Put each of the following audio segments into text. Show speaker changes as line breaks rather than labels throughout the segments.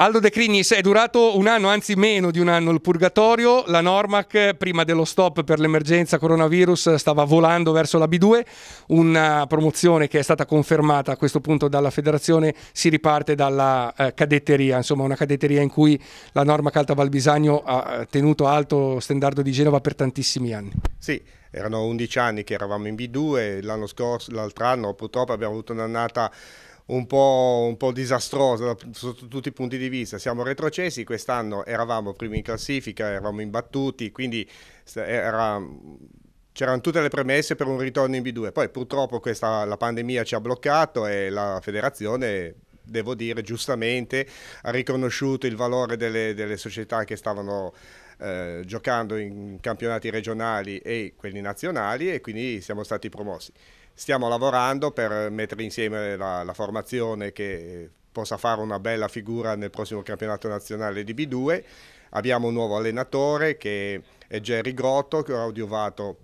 Aldo De Crignis è durato un anno, anzi meno di un anno il purgatorio. La Normac, prima dello stop per l'emergenza coronavirus, stava volando verso la B2, una promozione che è stata confermata a questo punto dalla federazione. Si riparte dalla eh, cadetteria, insomma, una cadetteria in cui la Normac Alta Valbisagno ha tenuto alto standardo di Genova per tantissimi anni.
Sì, erano 11 anni che eravamo in B2, l'anno scorso, l'altro anno purtroppo abbiamo avuto un'annata un po', un po', disastrosa sotto tutti i punti di vista. Siamo retrocessi, quest'anno eravamo primi in classifica, eravamo imbattuti, quindi era, c'erano tutte le premesse per un ritorno in B2. Poi purtroppo questa, la pandemia ci ha bloccato e la federazione, devo dire giustamente, ha riconosciuto il valore delle, delle società che stavano eh, giocando in campionati regionali e quelli nazionali e quindi siamo stati promossi. Stiamo lavorando per mettere insieme la, la formazione che possa fare una bella figura nel prossimo campionato nazionale di B2. Abbiamo un nuovo allenatore che è Jerry Grotto, che ho adiovato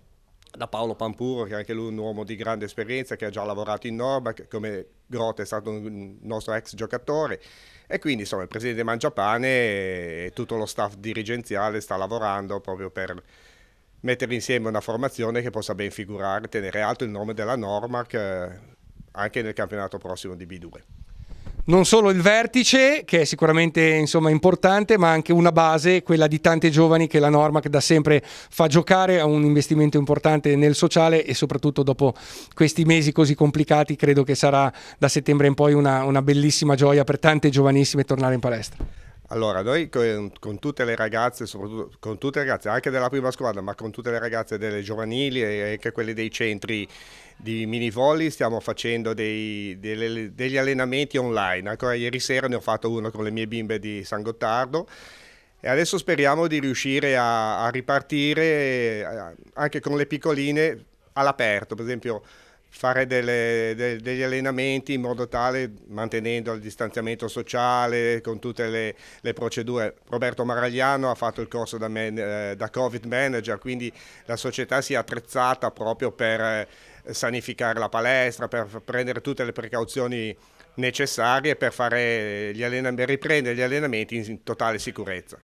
da Paolo Pampuro, che è anche lui un uomo di grande esperienza, che ha già lavorato in Norma, come Grotto è stato un nostro ex giocatore. E quindi insomma il presidente Mangiapane e tutto lo staff dirigenziale sta lavorando proprio per mettere insieme una formazione che possa ben figurare, tenere alto il nome della Normac eh, anche nel campionato prossimo di B2
non solo il vertice, che è sicuramente insomma, importante, ma anche una base, quella di tanti giovani che la norma che da sempre fa giocare, ha un investimento importante nel sociale e soprattutto dopo questi mesi così complicati credo che sarà da settembre in poi una, una bellissima gioia per tante giovanissime tornare in palestra.
Allora, noi con, con, tutte le ragazze, soprattutto con tutte le ragazze, anche della prima squadra, ma con tutte le ragazze delle giovanili e anche quelle dei centri di mini volley, stiamo facendo dei, delle, degli allenamenti online. Ancora ieri sera ne ho fatto uno con le mie bimbe di San Gottardo e adesso speriamo di riuscire a, a ripartire eh, anche con le piccoline all'aperto, per esempio fare delle, de, degli allenamenti in modo tale, mantenendo il distanziamento sociale, con tutte le, le procedure. Roberto Maragliano ha fatto il corso da, man, eh, da, Covid Manager, quindi la società si è attrezzata proprio per eh, sanificare la palestra, per prendere tutte le precauzioni necessarie per fare gli riprendere gli allenamenti in totale sicurezza.